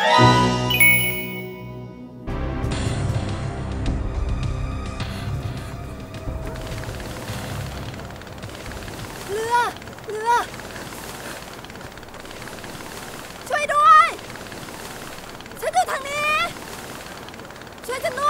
เรือ เรือ ช่วยด้วย ฉันอยู่ทางนี้ ช่วยฉันด้วย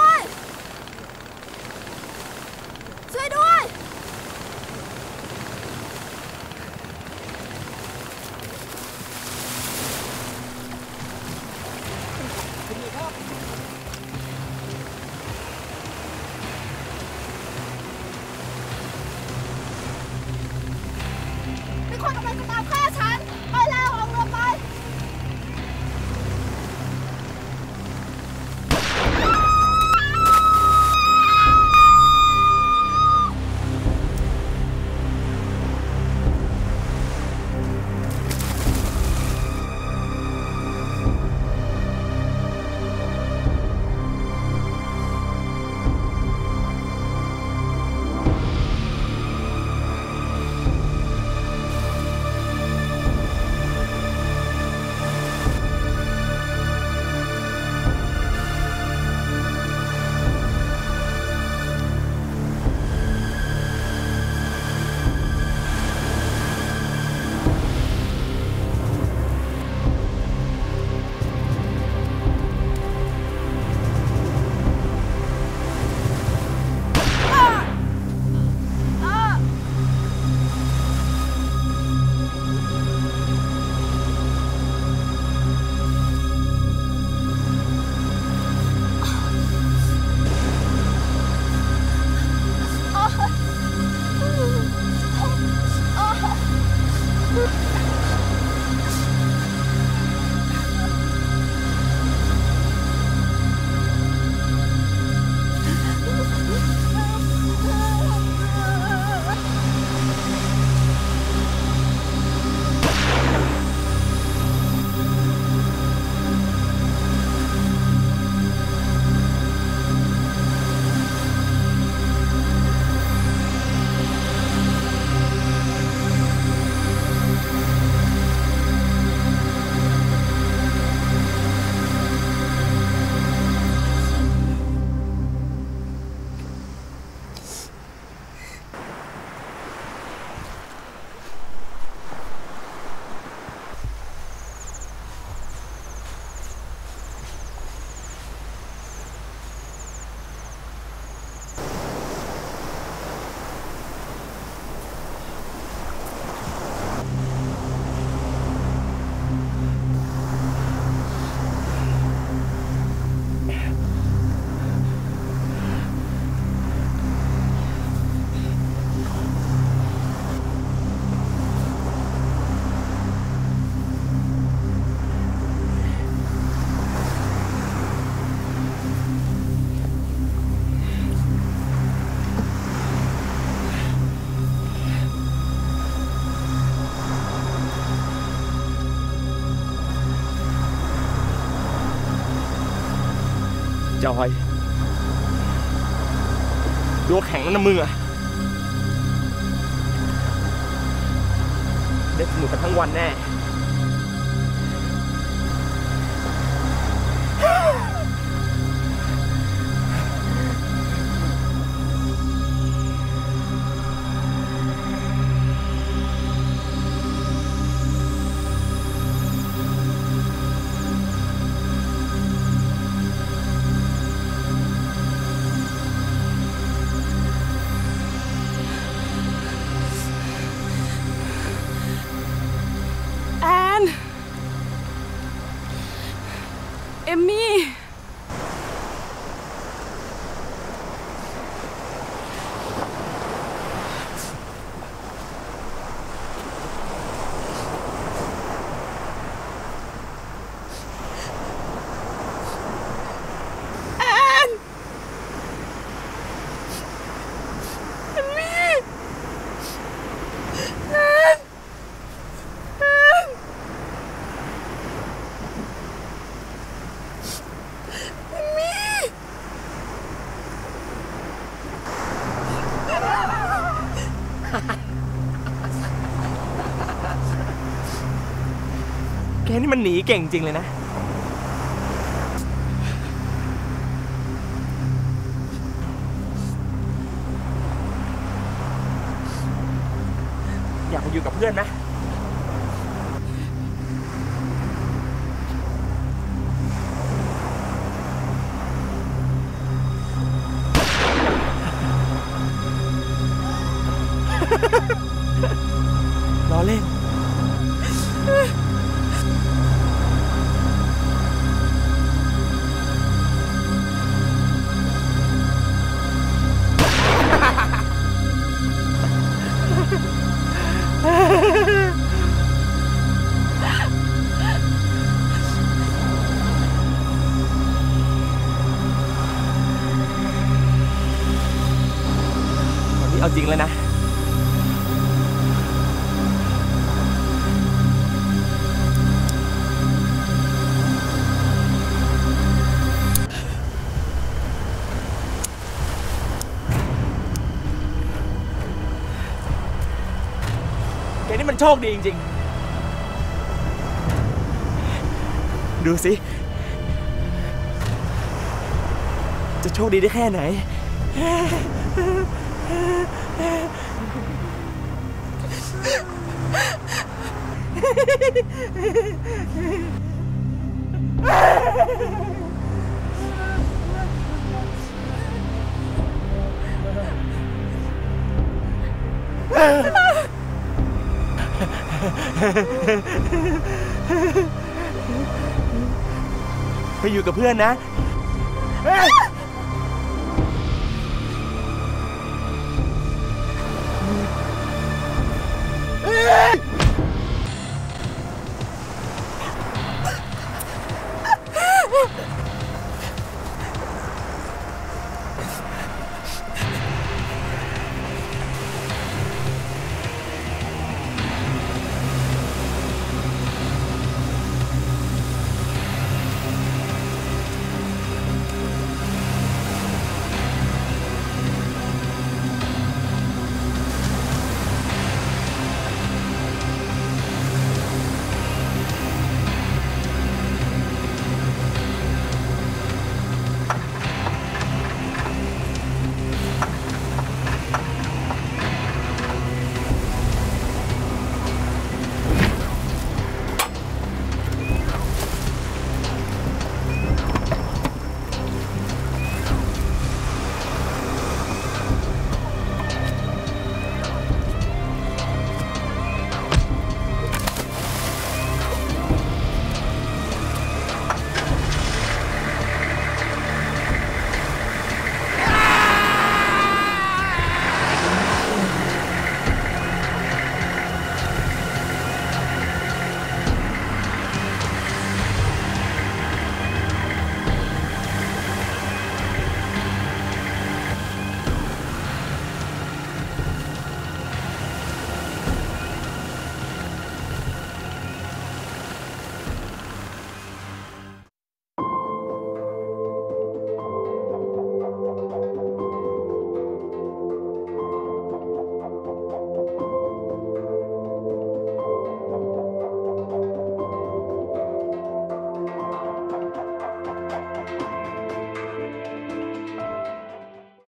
้อยดวแข็งนะมึงอะได้สนุกกันทั้งวันแน่ นี่มันหนีเก่งจริงเลยนะ อยากไปอยู่กับเพื่อนไหม เอาจริงแล้วนะ แกนี่มันโชคดีจริง ๆ ดูสิ จะโชคดีได้แค่ไหน ไปอยู่กับเพื่อนนะเฮ้ย